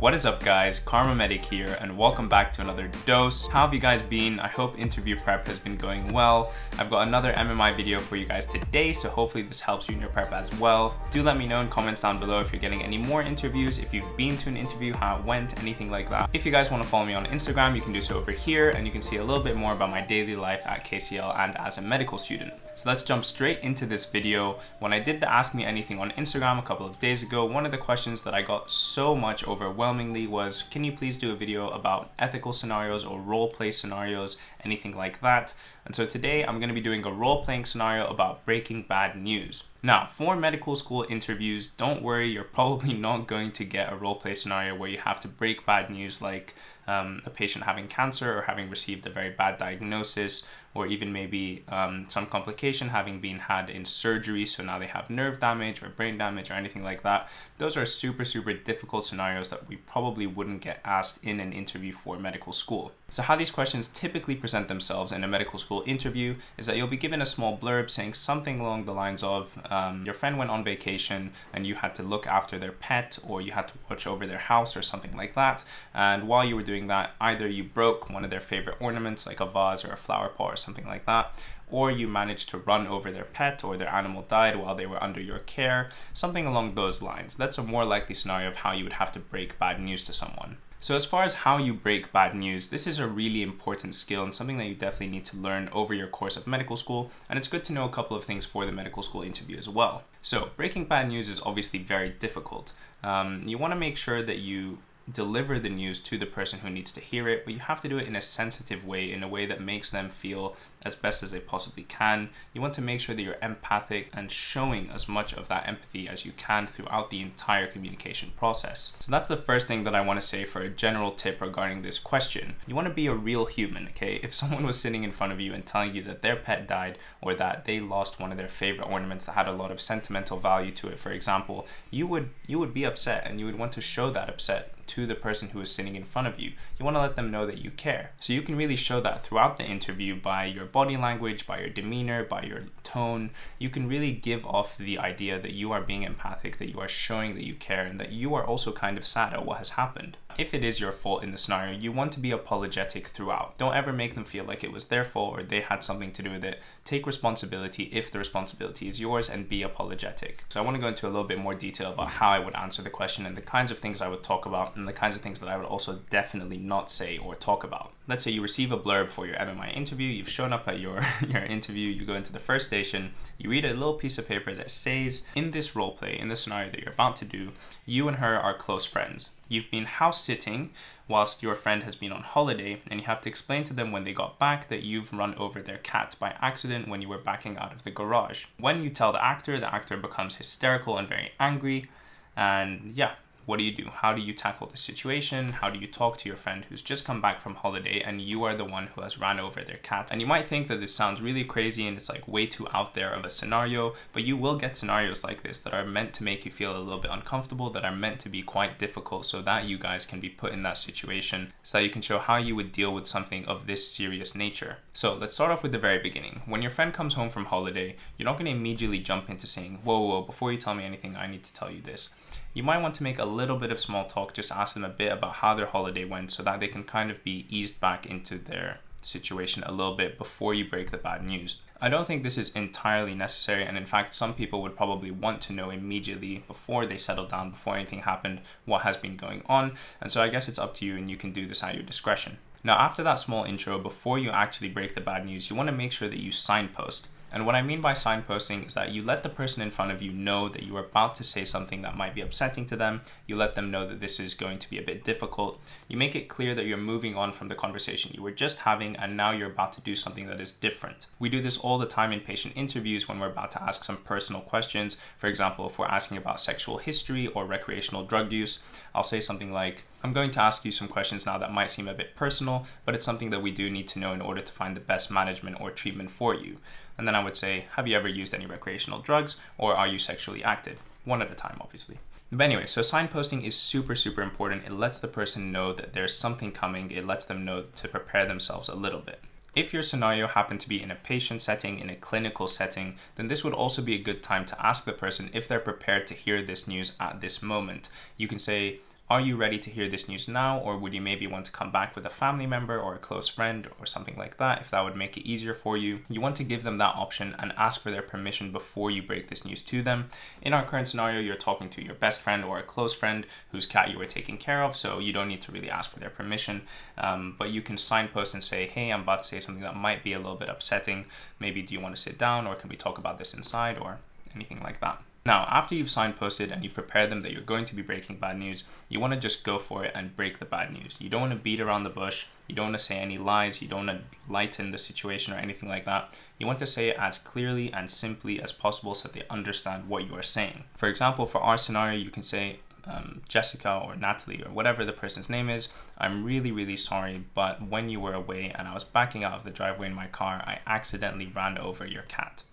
What is up guys, Kharma Medic here and welcome back to another dose. How have you guys been? I hope interview prep has been going well. I've got another MMI video for you guys today, so hopefully this helps you in your prep as well. Do let me know in comments down below if you're getting any more interviews, if you've been to an interview, how it went, anything like that. If you guys want to follow me on Instagram, you can do so over here and you can see a little bit more about my daily life at KCL and as a medical student. So let's jump straight into this video. When I did the Ask Me Anything on Instagram a couple of days ago, one of the questions that I got so much overwhelmingly was, can you please do a video about ethical scenarios or role play scenarios, anything like that? And so today I'm going to be doing a role playing scenario about breaking bad news. Now, for medical school interviews, don't worry, you're probably not going to get a role play scenario where you have to break bad news like um, a patient having cancer or having received a very bad diagnosis or even maybe um, some complication having been had in surgery so now they have nerve damage or brain damage or anything like that. Those are super super difficult scenarios that we probably wouldn't get asked in an interview for medical school so how these questions typically present themselves in a medical school interview is that you'll be given a small blurb saying something along the lines of um, your friend went on vacation and you had to look after their pet or you had to watch over their house or something like that and while you were doing that either you broke one of their favorite ornaments like a vase or a flower pot or something like that or you managed to run over their pet or their animal died while they were under your care, something along those lines. That's a more likely scenario of how you would have to break bad news to someone. So as far as how you break bad news, this is a really important skill and something that you definitely need to learn over your course of medical school. And it's good to know a couple of things for the medical school interview as well. So breaking bad news is obviously very difficult. Um, you want to make sure that you deliver the news to the person who needs to hear it, but you have to do it in a sensitive way, in a way that makes them feel as best as they possibly can. You want to make sure that you're empathic and showing as much of that empathy as you can throughout the entire communication process. So that's the first thing that I want to say for a general tip regarding this question. You want to be a real human, okay? If someone was sitting in front of you and telling you that their pet died or that they lost one of their favorite ornaments that had a lot of sentimental value to it, for example, you would you would be upset and you would want to show that upset to the person who is sitting in front of you. You want to let them know that you care. So you can really show that throughout the interview by your body language, by your demeanor, by your tone. You can really give off the idea that you are being empathic, that you are showing that you care, and that you are also kind of sad at what has happened. If it is your fault in the scenario, you want to be apologetic throughout. Don't ever make them feel like it was their fault or they had something to do with it. Take responsibility if the responsibility is yours and be apologetic. So I want to go into a little bit more detail about how I would answer the question and the kinds of things I would talk about and the kinds of things that I would also definitely not say or talk about. Let's say you receive a blurb for your MMI interview, you've shown up at your, your interview, you go into the first station, you read a little piece of paper that says, in this role play, in the scenario that you're about to do, you and her are close friends. You've been house sitting whilst your friend has been on holiday, and you have to explain to them when they got back that you've run over their cat by accident when you were backing out of the garage. When you tell the actor, the actor becomes hysterical and very angry, and yeah, what do you do? How do you tackle the situation? How do you talk to your friend who's just come back from holiday and you are the one who has ran over their cat? And you might think that this sounds really crazy and it's like way too out there of a scenario, but you will get scenarios like this that are meant to make you feel a little bit uncomfortable, that are meant to be quite difficult so that you guys can be put in that situation so that you can show how you would deal with something of this serious nature. So let's start off with the very beginning. When your friend comes home from holiday, you're not going to immediately jump into saying, whoa, whoa, before you tell me anything, I need to tell you this you might want to make a little bit of small talk, just ask them a bit about how their holiday went so that they can kind of be eased back into their situation a little bit before you break the bad news. I don't think this is entirely necessary, and in fact, some people would probably want to know immediately before they settle down, before anything happened, what has been going on. And so I guess it's up to you, and you can do this at your discretion. Now, after that small intro, before you actually break the bad news, you want to make sure that you signpost. And what I mean by signposting is that you let the person in front of you know that you are about to say something that might be upsetting to them. You let them know that this is going to be a bit difficult. You make it clear that you're moving on from the conversation you were just having and now you're about to do something that is different. We do this all the time in patient interviews when we're about to ask some personal questions. For example, if we're asking about sexual history or recreational drug use, I'll say something like, I'm going to ask you some questions now that might seem a bit personal, but it's something that we do need to know in order to find the best management or treatment for you. And then I would say, have you ever used any recreational drugs or are you sexually active? One at a time, obviously. But anyway, so signposting is super, super important. It lets the person know that there's something coming. It lets them know to prepare themselves a little bit. If your scenario happened to be in a patient setting, in a clinical setting, then this would also be a good time to ask the person if they're prepared to hear this news at this moment. You can say, Are you ready to hear this news now, or would you maybe want to come back with a family member or a close friend or something like that if that would make it easier for you? You want to give them that option and ask for their permission before you break this news to them. In our current scenario, you're talking to your best friend or a close friend whose cat you were taking care of, so you don't need to really ask for their permission. Um, but you can signpost and say, hey, I'm about to say something that might be a little bit upsetting. Maybe do you want to sit down, or can we talk about this inside, or anything like that. Now, after you've signposted and you've prepared them that you're going to be breaking bad news, you want to just go for it and break the bad news. You don't want to beat around the bush. You don't want to say any lies. You don't want to lighten the situation or anything like that. You want to say it as clearly and simply as possible so that they understand what you are saying. For example, for our scenario, you can say, um, Jessica or Natalie or whatever the person's name is, I'm really, really sorry, but when you were away and I was backing out of the driveway in my car, I accidentally ran over your cat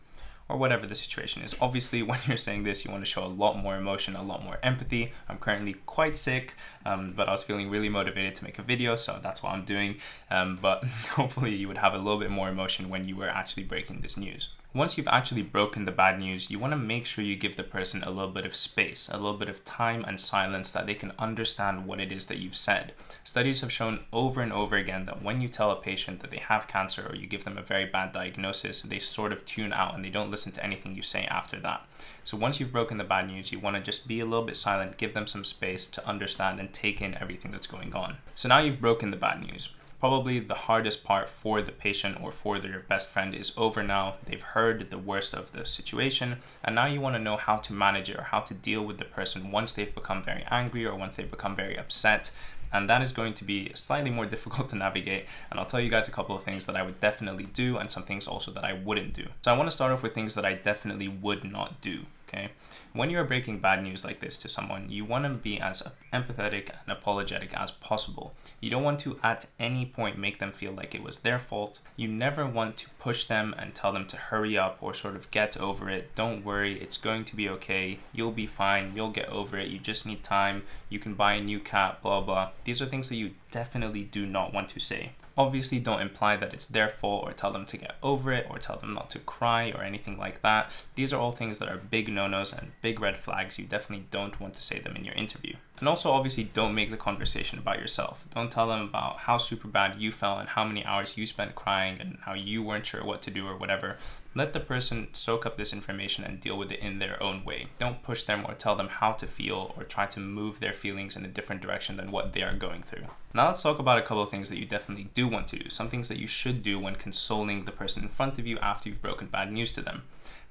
or whatever the situation is. Obviously, when you're saying this, you want to show a lot more emotion, a lot more empathy. I'm currently quite sick, um, but I was feeling really motivated to make a video, so that's what I'm doing. Um, but hopefully, you would have a little bit more emotion when you were actually breaking this news. Once you've actually broken the bad news, you want to make sure you give the person a little bit of space, a little bit of time and silence that they can understand what it is that you've said. Studies have shown over and over again that when you tell a patient that they have cancer or you give them a very bad diagnosis, they sort of tune out and they don't listen to anything you say after that. So once you've broken the bad news, you want to just be a little bit silent, give them some space to understand and take in everything that's going on. So now you've broken the bad news probably the hardest part for the patient or for their best friend is over now. They've heard the worst of the situation, and now you want to know how to manage it or how to deal with the person once they've become very angry or once they've become very upset. And that is going to be slightly more difficult to navigate. And I'll tell you guys a couple of things that I would definitely do and some things also that I wouldn't do. So I want to start off with things that I definitely would not do okay? When you're breaking bad news like this to someone, you want to be as empathetic and apologetic as possible. You don't want to at any point make them feel like it was their fault. You never want to push them and tell them to hurry up or sort of get over it. Don't worry, it's going to be okay. You'll be fine. You'll get over it. You just need time. You can buy a new cat, blah, blah. These are things that you definitely do not want to say. Obviously, don't imply that it's their fault or tell them to get over it or tell them not to cry or anything like that. These are all things that are big no nos and big red flags. You definitely don't want to say them in your interview. And also, obviously, don't make the conversation about yourself. Don't tell them about how super bad you felt and how many hours you spent crying and how you weren't sure what to do or whatever. Let the person soak up this information and deal with it in their own way. Don't push them or tell them how to feel or try to move their feelings in a different direction than what they are going through. Now, let's talk about a couple of things that you definitely do want to do, some things that you should do when consoling the person in front of you after you've broken bad news to them.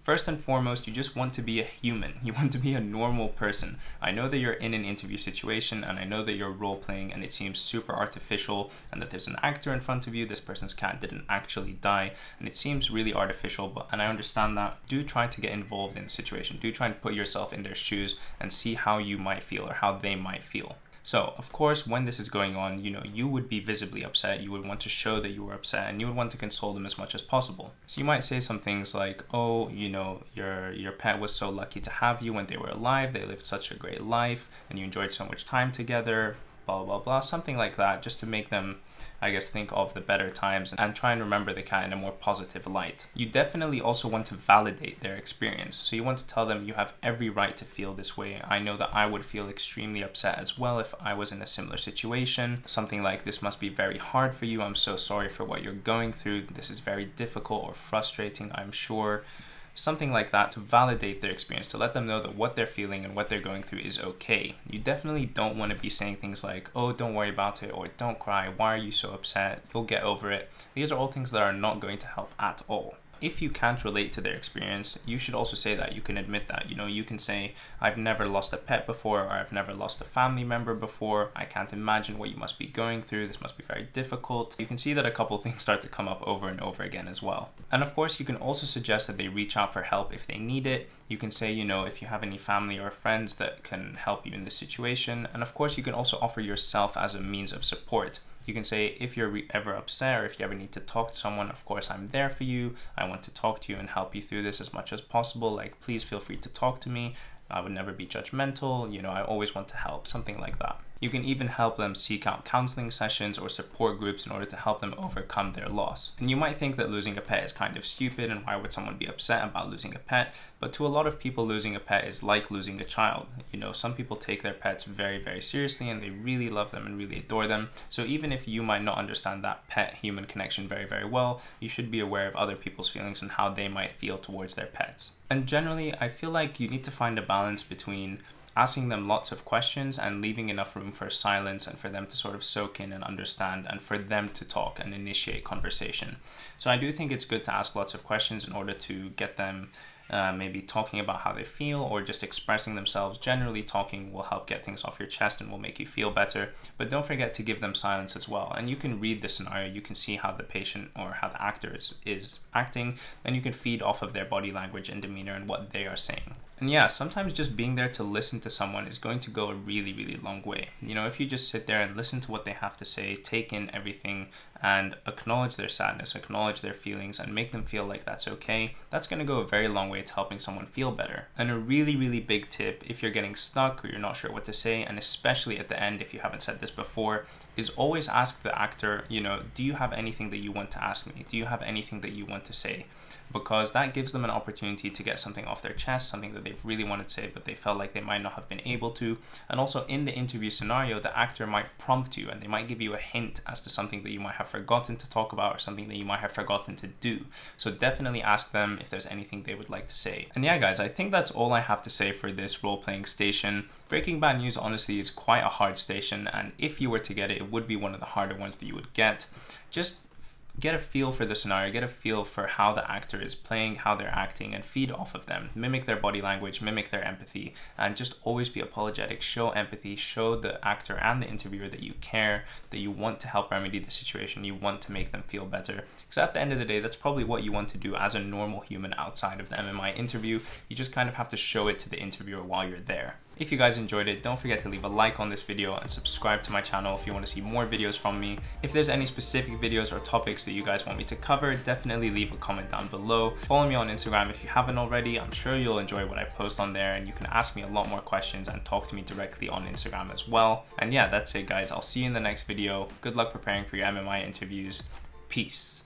First and foremost, you just want to be a human. You want to be a normal person. I know that you're in an interview situation and I know that you're role playing and it seems super artificial and that there's an actor in front of you. This person's cat didn't actually die and it seems really artificial, but and I understand that. Do try to get involved in the situation. Do try and put yourself in their shoes and see how you might feel or how they might feel. So, of course, when this is going on, you know, you would be visibly upset. You would want to show that you were upset and you would want to console them as much as possible. So you might say some things like, "Oh, you know, your your pet was so lucky to have you when they were alive. They lived such a great life and you enjoyed so much time together." Blah blah blah something like that just to make them I guess think of the better times and try and remember the cat in a more positive light. You definitely also want to validate their experience. So you want to tell them you have every right to feel this way. I know that I would feel extremely upset as well if I was in a similar situation. Something like this must be very hard for you. I'm so sorry for what you're going through. This is very difficult or frustrating, I'm sure something like that to validate their experience, to let them know that what they're feeling and what they're going through is okay. You definitely don't want to be saying things like, oh, don't worry about it, or don't cry, why are you so upset, you'll get over it. These are all things that are not going to help at all if you can't relate to their experience, you should also say that. You can admit that. You know, you can say, I've never lost a pet before, or I've never lost a family member before. I can't imagine what you must be going through. This must be very difficult. You can see that a couple things start to come up over and over again as well. And of course, you can also suggest that they reach out for help if they need it. You can say, you know, if you have any family or friends that can help you in this situation. And of course, you can also offer yourself as a means of support. You can say if you're ever upset or if you ever need to talk to someone, of course, I'm there for you. I want to talk to you and help you through this as much as possible. Like, please feel free to talk to me. I would never be judgmental. You know, I always want to help, something like that. You can even help them seek out counseling sessions or support groups in order to help them overcome their loss. And you might think that losing a pet is kind of stupid and why would someone be upset about losing a pet? But to a lot of people, losing a pet is like losing a child. You know, some people take their pets very, very seriously and they really love them and really adore them. So even if you might not understand that pet human connection very, very well, you should be aware of other people's feelings and how they might feel towards their pets. And generally, I feel like you need to find a balance between asking them lots of questions and leaving enough room for silence and for them to sort of soak in and understand and for them to talk and initiate conversation. So I do think it's good to ask lots of questions in order to get them uh, maybe talking about how they feel or just expressing themselves. Generally, talking will help get things off your chest and will make you feel better. But don't forget to give them silence as well. And you can read the scenario, you can see how the patient or how the actor is, is acting, and you can feed off of their body language and demeanor and what they are saying. And yeah, sometimes just being there to listen to someone is going to go a really, really long way. You know, if you just sit there and listen to what they have to say, take in everything, and acknowledge their sadness, acknowledge their feelings, and make them feel like that's okay, that's going to go a very long way to helping someone feel better. And a really, really big tip if you're getting stuck or you're not sure what to say, and especially at the end if you haven't said this before, is always ask the actor, you know, do you have anything that you want to ask me? Do you have anything that you want to say? Because that gives them an opportunity to get something off their chest, something that they've really wanted to say, but they felt like they might not have been able to. And also in the interview scenario, the actor might prompt you and they might give you a hint as to something that you might have forgotten to talk about or something that you might have forgotten to do. So definitely ask them if there's anything they would like to say. And yeah, guys, I think that's all I have to say for this role playing station. Breaking Bad News honestly is quite a hard station, and if you were to get it, it would be one of the harder ones that you would get. Just get a feel for the scenario, get a feel for how the actor is playing, how they're acting, and feed off of them. Mimic their body language, mimic their empathy, and just always be apologetic. Show empathy, show the actor and the interviewer that you care, that you want to help remedy the situation, you want to make them feel better. Because at the end of the day, that's probably what you want to do as a normal human outside of the MMI interview. You just kind of have to show it to the interviewer while you're there. If you guys enjoyed it, don't forget to leave a like on this video and subscribe to my channel if you want to see more videos from me. If there's any specific videos or topics that you guys want me to cover, definitely leave a comment down below. Follow me on Instagram if you haven't already. I'm sure you'll enjoy what I post on there and you can ask me a lot more questions and talk to me directly on Instagram as well. And yeah, that's it guys. I'll see you in the next video. Good luck preparing for your MMI interviews. Peace.